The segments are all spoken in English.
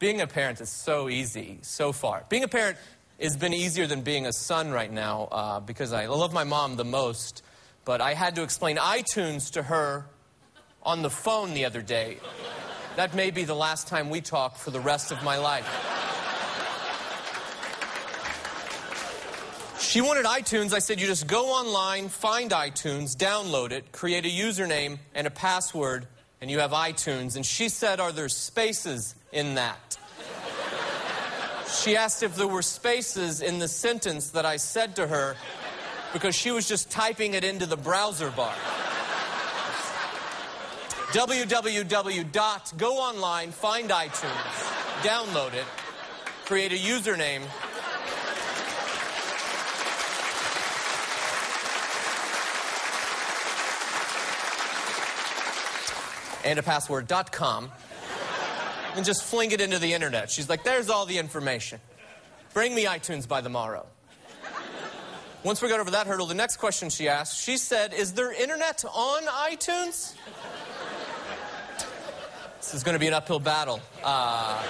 Being a parent is so easy so far. Being a parent has been easier than being a son right now uh, because I love my mom the most, but I had to explain iTunes to her on the phone the other day. That may be the last time we talk for the rest of my life. She wanted iTunes. I said, you just go online, find iTunes, download it, create a username and a password, and you have iTunes. And she said, Are there spaces in that? She asked if there were spaces in the sentence that I said to her because she was just typing it into the browser bar. www. Go online, find iTunes, download it, create a username. And a password.com and just fling it into the internet. She's like, there's all the information. Bring me iTunes by the morrow. Once we got over that hurdle, the next question she asked, she said, Is there internet on iTunes? This is going to be an uphill battle. Uh,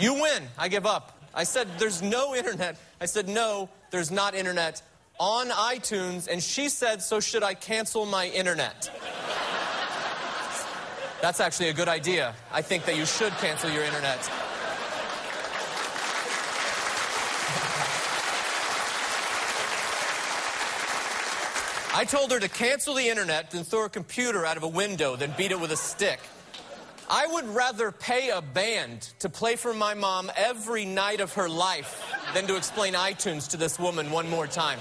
you win. I give up. I said, There's no internet. I said, No, there's not internet on iTunes. And she said, So should I cancel my internet? That's actually a good idea. I think that you should cancel your internet. I told her to cancel the internet and throw her computer out of a window than beat it with a stick. I would rather pay a band to play for my mom every night of her life than to explain iTunes to this woman one more time.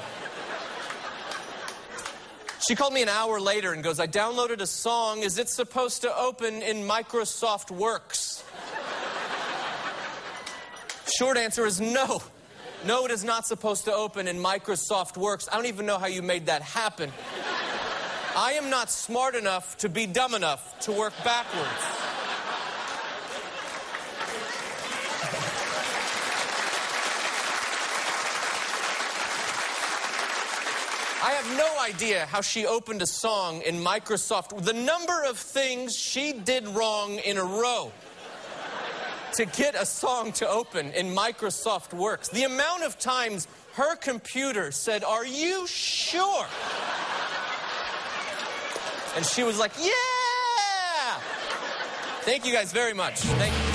She called me an hour later and goes, I downloaded a song. Is it supposed to open in Microsoft Works? Short answer is no. No, it is not supposed to open in Microsoft Works. I don't even know how you made that happen. I am not smart enough to be dumb enough to work backwards. I have no idea how she opened a song in Microsoft. The number of things she did wrong in a row to get a song to open in Microsoft Works. The amount of times her computer said, Are you sure? And she was like, Yeah! Thank you guys very much. Thank you.